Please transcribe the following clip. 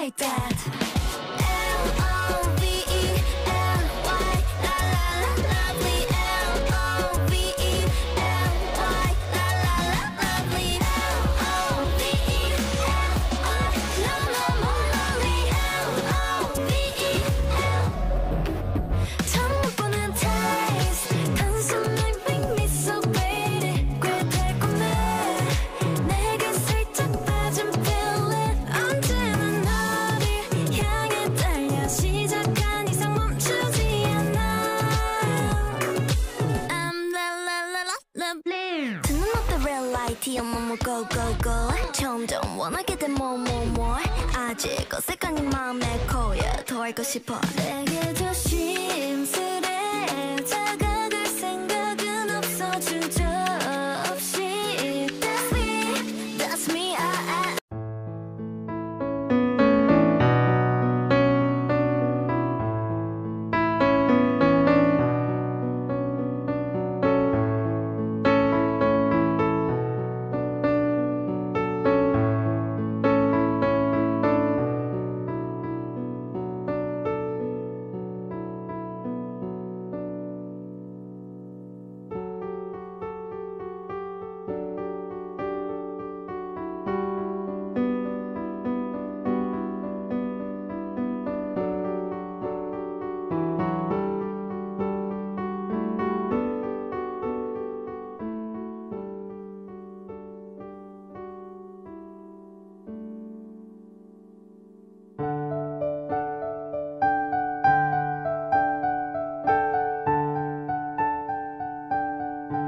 like that light 너무 go go go. 점점 원하게 돼 more more more. 아직 어색한 이 마음에 고여 더 알고 싶어. 내게 다가